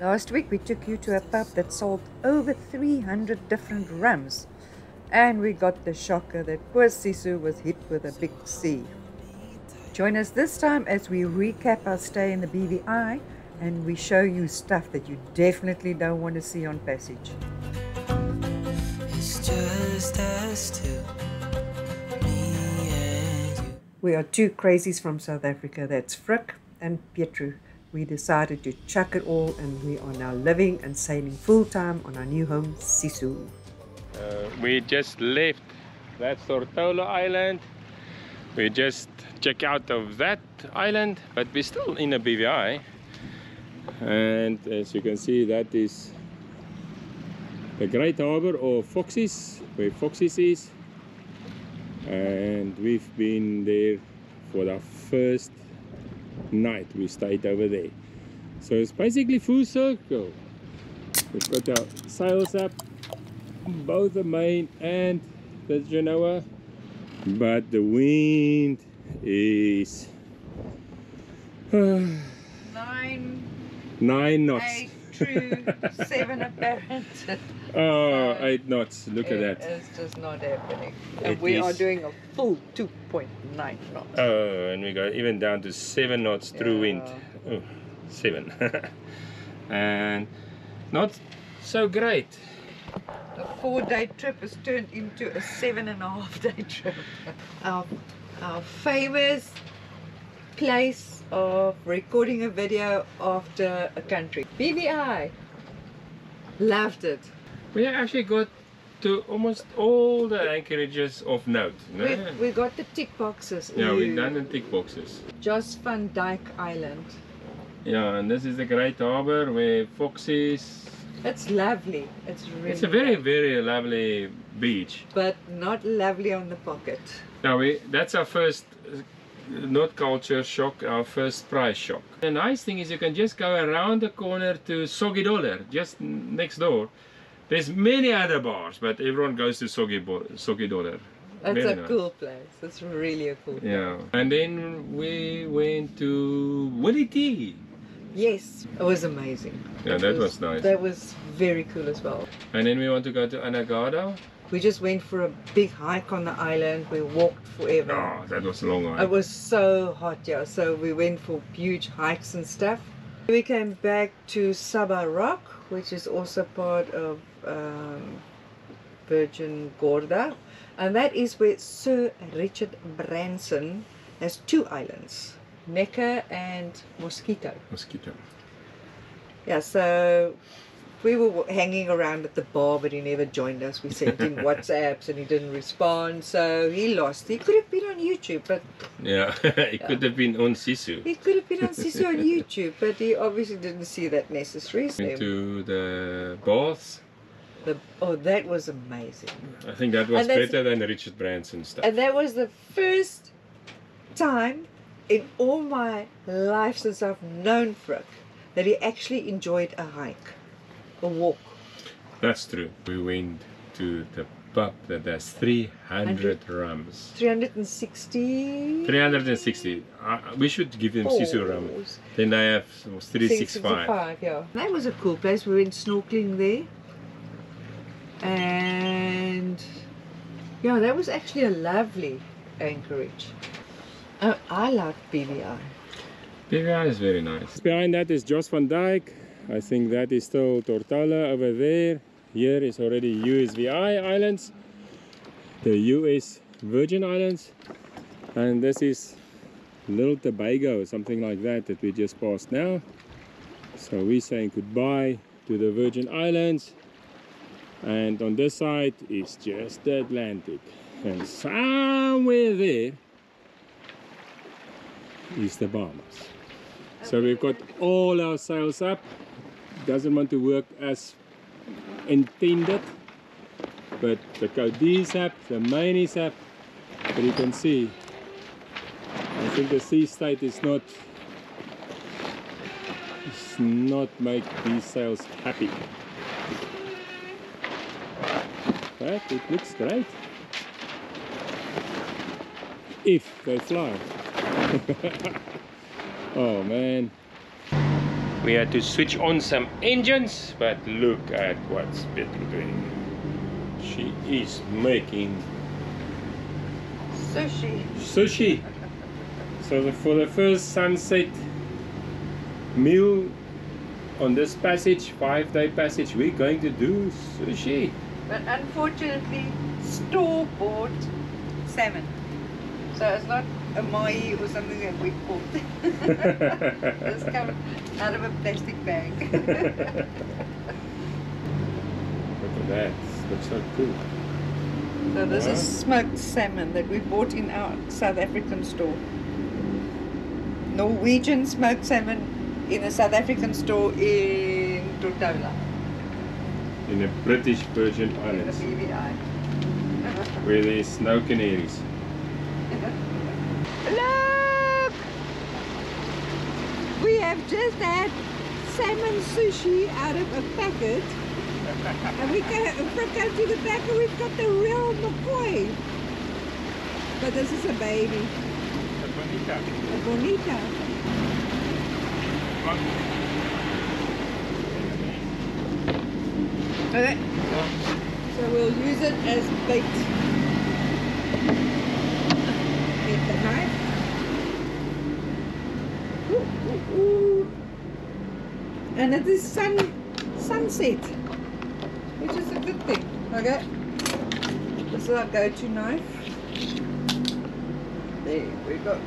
Last week we took you to a pub that sold over 300 different rums. And we got the shocker that poor Sisu was hit with a big C. Join us this time as we recap our stay in the BVI and we show you stuff that you definitely don't want to see on passage. It's just us two, me and you. We are two crazies from South Africa. That's Frik and Petru. We decided to chuck it all and we are now living and sailing full time on our new home, Sisu. Uh, we just left that Tortola Island. We just check out of that island, but we're still in a BVI. And as you can see, that is the Great Harbor of Foxy's, where Foxy's is. And we've been there for the first night. We stayed over there. So it's basically full circle. We've got our sails up, both the main and the Genoa but the wind is Nine, nine knots eight, true, seven apparent. oh eight knots look at that It's just not happening. It And we are doing a full 2.9 knots. oh and we got even down to seven knots through wind oh, seven and not so great A four day trip has turned into a seven and a half day trip. Our, our famous place of recording a video after a country. BVI. Loved it. We actually got to almost all the anchorages of note no? We, we got the tick boxes. yeah we've done the tick boxes Jost Van Dyke Island. yeah and this is the great harbor where Foxy's It's lovely. It's really it's a very very lovely beach but not lovely on the pocket. Now we that's our first not culture shock, our first price shock. The nice thing is you can just go around the corner to Soggy Dollar, just next door. There's many other bars, but everyone goes to Soggy, Bo- Soggy Dollar. It's Very a nice. cool place. It's really a cool place. Yeah. And then we went to Willie T. Yes, it was amazing. Yeah, It that was nice. That was very cool as well. And then we want to go to Anegada. We just went for a big hike on the island. We walked forever. Oh, that was a long It was so hot, yeah. So we went for huge hikes and stuff. We came back to Saba Rock, which is also part of um, Virgin Gorda. And that is where Sir Richard Branson has two islands, Necker and Mosquito. Mosquito. Yeah, so we were hanging around at the bar, but he never joined us. We sent him WhatsApps and he didn't respond, so he lost. He could have been on YouTube, but Yeah, it could have been on Sisu. he could have been on Sisu on YouTube, but he obviously didn't see that necessary. So to the baths. the, oh, that was amazing. I think that was better than Richard Branson stuff. And that was the first time in all my life since I've known Frik that he actually enjoyed a hike, a walk. That's true. We went to the pub that has 300 rams. 360 360. Uh, we should give them Sisu rum. Balls. Then they have 365. 365, yeah. That was a cool place. We went snorkeling there. And yeah, that was actually a lovely anchorage. Oh, I like BVI. BVI is very nice. Behind that is Jost Van Dyke. I think that is still Tortola over there. Here is already USVI Islands, the US Virgin Islands, and this is Little Tobago, something like that, that we just passed now. So we're saying goodbye to the Virgin Islands, and on this side is just the Atlantic, and somewhere there is the Bahamas. So we've got all our sails up. Doesn't want to work as intended. But the Codiz up, the main is up. But you can see, I think the sea state is not is not make these sails happy. But it looks great. If they fly. oh man. We had to switch on some engines, but look at what's Petru doing. She is making Sushi. sushi. So the, for the first sunset meal on this passage, five day passage, we're going to do sushi. But unfortunately, store bought salmon. So it's not a mai or something that we caught. it's come out of a plastic bag. Look at that. Looks so cool. so this Wow. is smoked salmon that we bought in our South African store. Norwegian smoked salmon in a South African store in Tortola, In the British Virgin in the Islands, BVI. where there's no canaries. Look! We have just had salmon sushi out of a packet. and we go, go to the back and we've got the real McCoy. But this is a baby, a bonito. Okay. So we'll use it as bait. Get the knife. And it is sun sunset, which is a good thing. Okay, this is our go-to knife. There we go.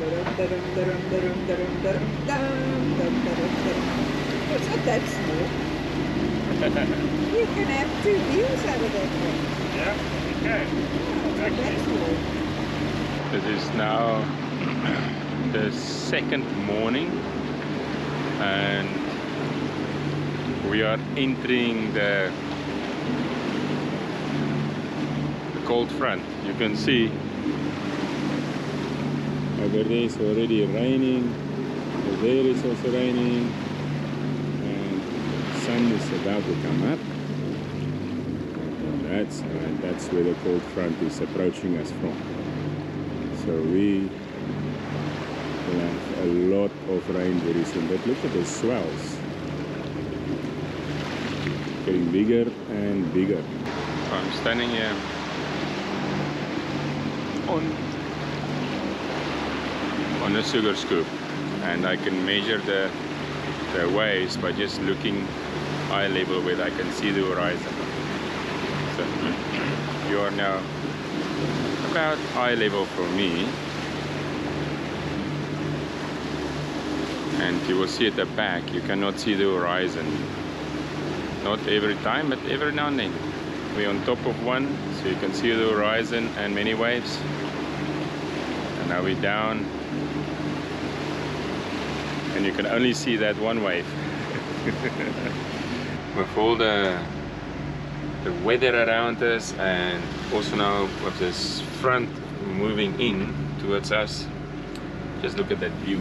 It's not that small. you can have two meals out of that thing. Yeah, you can. Yeah, it's not that small. It is now the second morning and we are entering the, the cold front. You can see over there is already raining, over there is also raining and sun is about to come up. That's, and that's where the cold front is approaching us from. So we have a lot of rain very soon. But look at the swells. Getting bigger and bigger. I'm standing here on on a sugar scoop and I can measure the the waves by just looking eye level where I can see the horizon. So you are now about eye level for me and you will see at the back you cannot see the horizon. Not every time but every now and then. We're on top of one so you can see the horizon and many waves. And now we're down. And you can only see that one wave. With all the the weather around us and also now with this front moving in towards us just look at that view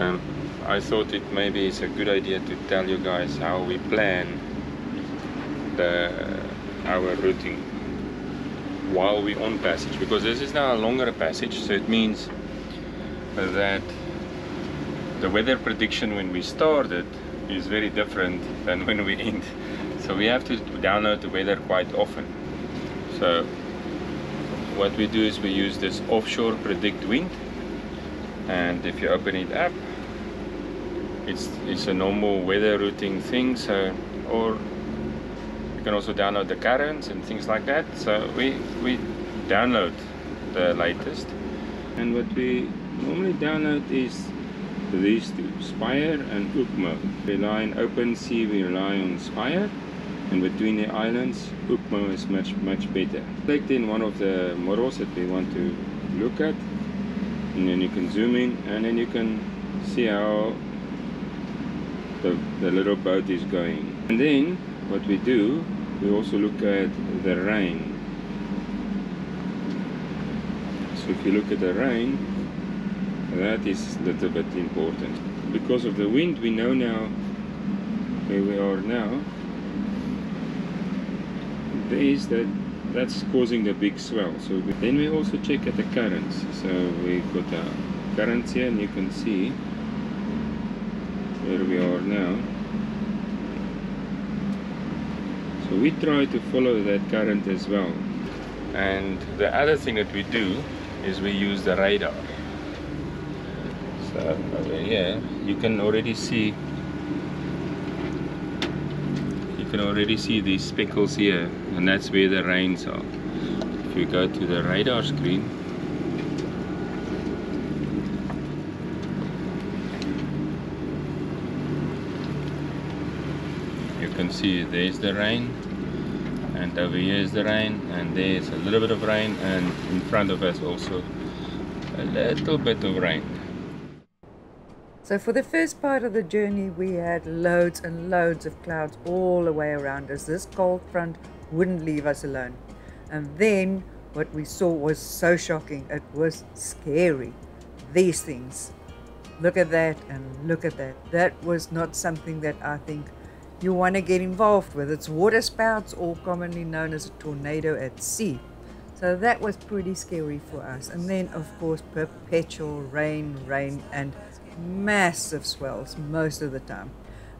um, I thought it maybe is a good idea to tell you guys how we plan the our routing while we're on passage because this is now a longer passage so it means that the weather prediction when we started is very different than when we end. So we have to download the weather quite often. So what we do is we use this offshore PredictWind and if you open it up it's it's a normal weather routing thing so or you can also download the currents and things like that so we we download the latest and what we normally download is these two, Spire and Ukmo. We rely on OpenSea, we rely on Spire, and between the islands, Ukmo is much, much better. Select in one of the models that we want to look at, and then you can zoom in, and then you can see how the, the little boat is going. And then, what we do, we also look at the rain. So if you look at the rain, that is a little bit important. Because of the wind, we know now where we are now. There is that that's causing the big swell. So then we also check at the currents. So we got the currents here, and you can see where we are now. So we try to follow that current as well. And the other thing that we do is we use the radar. So over here, you can already see you can already see these speckles here, and that's where the rains are. If you go to the radar screen, can see there's the rain and over here is the rain and there's a little bit of rain and in front of us also a little bit of rain So for the first part of the journey, we had loads and loads of clouds all the way around us. This cold front wouldn't leave us alone. And then what we saw was so shocking. It was scary. These things. Look at that and look at that. That was not something that I think you want to get involved with. It's water spouts, or commonly known as a tornado at sea. So that was pretty scary for us. And then, of course, perpetual rain, rain, and massive swells most of the time.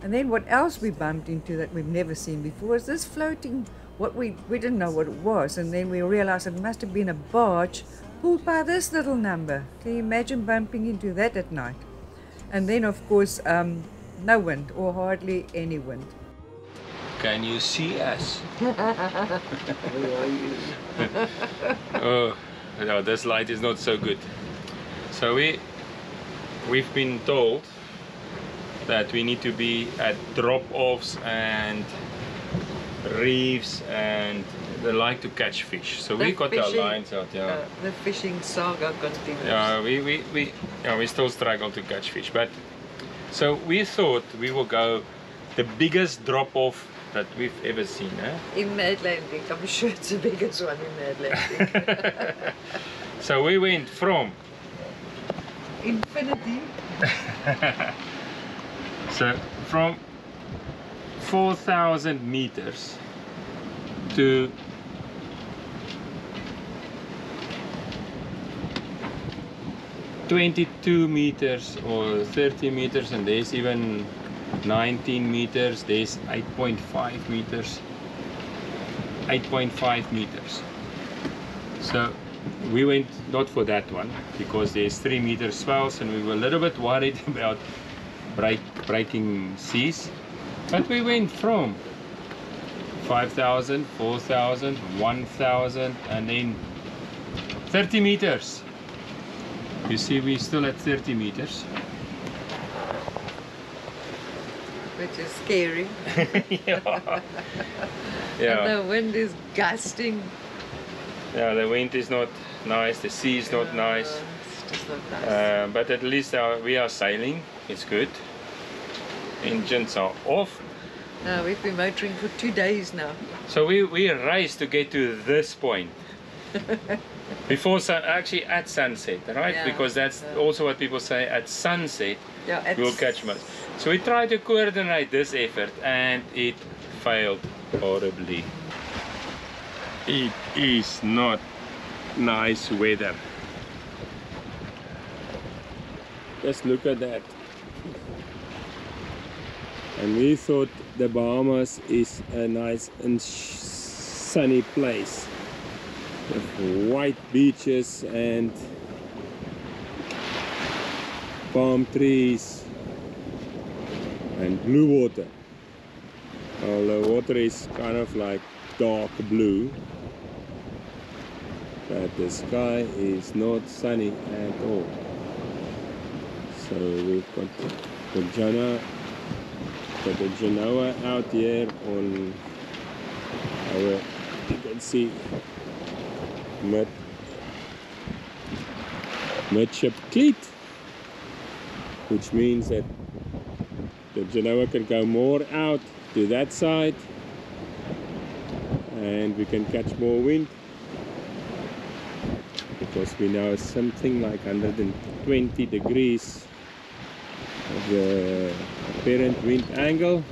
And then what else we bumped into that we've never seen before is this floating, what we, we didn't know what it was. And then we realized it must have been a barge pulled by this little number. Can you imagine bumping into that at night? And then, of course, um, no wind or hardly any wind. can you see us oh no this light is not so good so we we've been told that we need to be at drop-offs and reefs and they like to catch fish so we The got our lines out yeah Uh, the fishing saga continues. yeah we, we, we yeah we still struggle to catch fish but so we thought we will go the biggest drop-off that we've ever seen eh? In the Atlantic, I'm sure it's the biggest one in the Atlantic. so we went from Infinity. so from 4,000 meters to Twenty-two meters or thirty meters, and there's even nineteen meters. There's eight point five meters. Eight point five meters. So we went not for that one because there's three meter swells and we were a little bit worried about break, breaking seas but we went from 5000 4000 1000 and then 30 meters you see we're still at 30 meters which is scary. yeah And the wind is gusting. yeah the wind is not nice the sea is not nice Uh, it's just not nice. Uh, but at least our, we are sailing. It's good. Engines are off. no, we've been motoring for two days now. So we, we race to get to this point. Before sun, actually at sunset, right? Yeah, Because that's yeah. also what people say at sunset Yeah, we'll catch much. So we tried to coordinate this effort and it failed horribly. It is not nice weather. Just look at that. And we thought the Bahamas is a nice and sunny place white beaches and palm trees and blue water. Well, the water is kind of like dark blue, but the sky is not sunny at all. So we've got the Jana, got the Genoa out here on our, you can see mid, midship cleat, which means that the Genoa can go more out to that side and we can catch more wind because we now something like 120 degrees of the apparent wind angle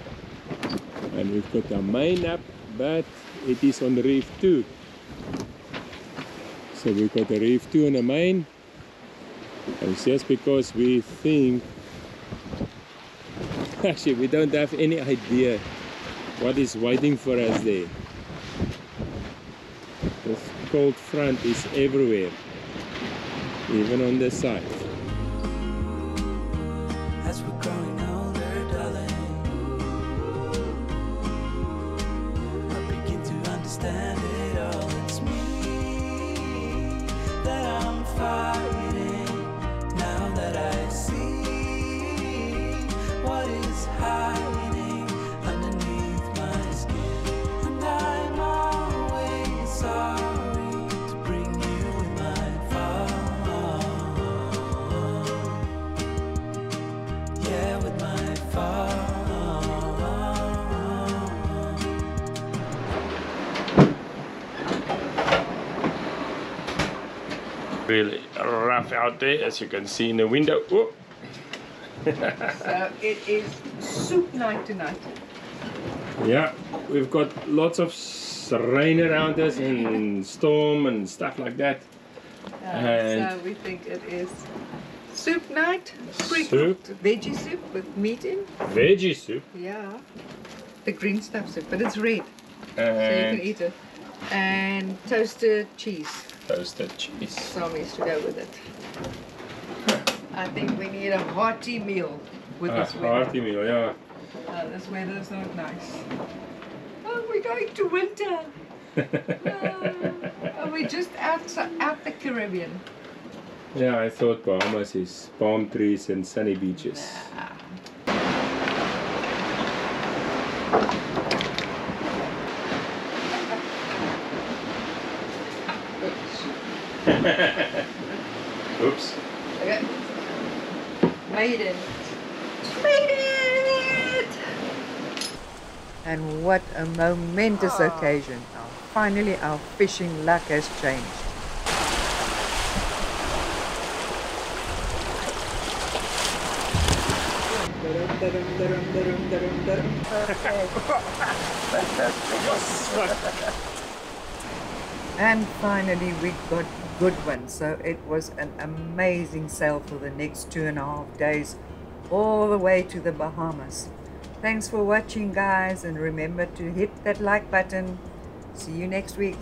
and we've got our main up but it is on the reef too So we've got the reef 2 and a main. And it's just because we think actually we don't have any idea what is waiting for us there. The cold front is everywhere, even on the side. Really rough out there, as you can see in the window. So it is soup night tonight. Yeah, we've got lots of rain around us and storm and stuff like that. Uh, And- so we think it is soup night, Soup. pre-cooked veggie soup with meat in. Veggie soup Yeah, the green stuff soup, but it's red, so you can eat it. And toasted cheese. toasted cheese. Salmis to go with it. I think we need a hearty meal with A this weather. meal, yeah. Uh, this weather is not nice. Oh, we're going to winter. Uh, oh, we're just out, out the Caribbean. yeah, I thought Bahamas is palm trees and sunny beaches. Oops. Okay. Made it. Made it! And what a momentous ah. occasion. Our- Finally, our fishing luck has changed. And finally, we got good ones. So it was an amazing sail for the next two and a half days, all the way to the Bahamas. Thanks for watching, guys, and remember to hit that like button. See you next week.